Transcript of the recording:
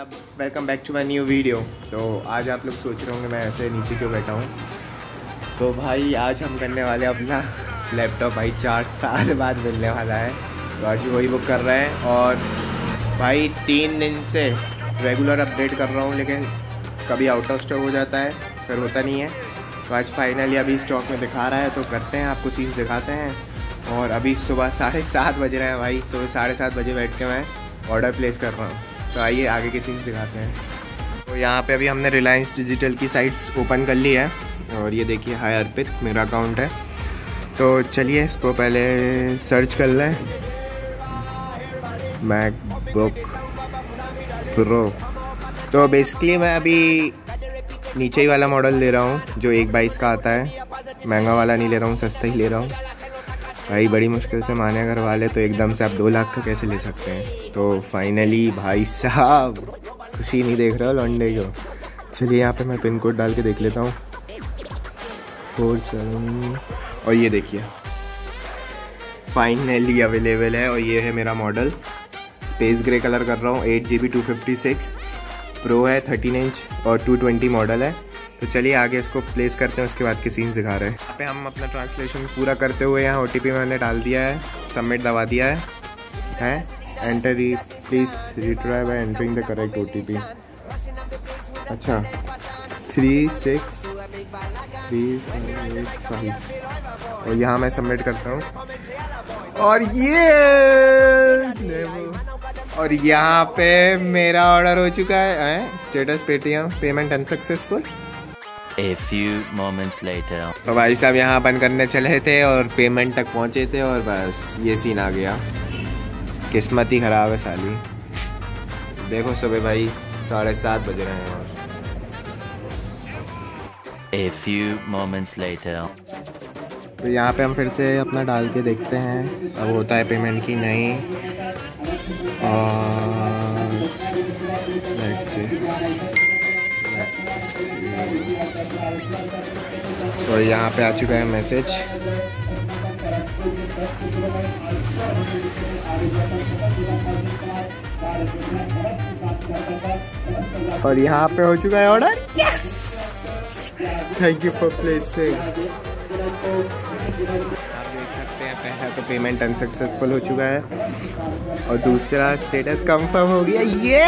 Welcome back to my new video तो आज आप लोग सोच रहे होंगे मैं ऐसे नीचे क्यों बैठा हूँ? तो भाई, आज हम करने वाले अपना लैपटॉप भाई, चार साल बाद मिलने वाला है। तो आज वही बुक कर रहे हैं और भाई, तीन दिन से रेगुलर अपडेट कर रहा हूँ, लेकिन कभी आउट ऑफ़ स्टॉक हो जाता है, फिर होता नहीं है। तो आज फाइनली अभी स्टॉक में दिखा रहा है तो करते हैं, आपको सीन्स दिखाते हैं। और अभी सुबह साढ़े सात बज रहे हैं भाई, सुबह साढ़े सात बजे बैठ के मैं ऑर्डर प्लेस कर रहा हूँ। तो आइए आगे के सीन्स दिखाते हैं। तो यहाँ पे अभी हमने रिलायंस डिजिटल की साइट्स ओपन कर ली है और ये देखिए हाई अर्पित मेरा अकाउंट है। तो चलिए इसको पहले सर्च कर लें। मैकबुक प्रो तो बेसिकली मैं अभी नीचे ही वाला मॉडल ले रहा हूँ, जो एक बाईस का आता है। महँगा वाला नहीं ले रहा हूँ, सस्ता ही ले रहा हूँ। भाई, बड़ी मुश्किल से माने अगर वाले तो एकदम से आप दो लाख का कैसे ले सकते हैं? तो फाइनली भाई साहब, खुशी नहीं देख रहे हो लॉन्डे को? चलिए यहाँ पे मैं पिन कोड डाल के देख लेता हूँ। फोर सेवन और ये देखिए। फाइनली अवेलेबल है और ये है मेरा मॉडल स्पेस ग्रे कलर कर रहा हूँ eight G B two fifty six pro है थर्टीन इंच और टू ट्वेंटी मॉडल है। तो चलिए आगे इसको प्लेस करते हैं, उसके बाद के सीन दिखा रहे हैं। यहाँ पे हम अपना ट्रांसलेशन पूरा करते हुए यहाँ ओ टी पी मैंने डाल दिया है सबमिट दबा दिया है। है? Enter please retry by entering the correct O T P अच्छा। थ्री सिक्स थ्री फाइव और यहाँ मैं सबमिट करता हूँ। और ये! और यहाँ पे मेरा ऑर्डर हो चुका है status Paytm payment unsuccessful A few moments later. तो भाई साहब यहाँ बंद करने चले थे और पेमेंट तक पहुँचे थे और बस ये सीन आ गया। किस्मत ही ख़राब है साली। देखो सुबह भाई साढ़े सात बज रहे हैं और। A few moments later. तो यहाँ पे हम फिर से अपना डाल के देखते हैं अब होता है पेमेंट की नहीं। और let's see. तो यहाँ पे आ चुका है मैसेज और यहाँ पे हो चुका है order yes thank you for placing सकते हैं, पहला तो पेमेंट अनसक्सेसफुल हो चुका है। और दूसरा स्टेटस कंफर्म हो गया। ये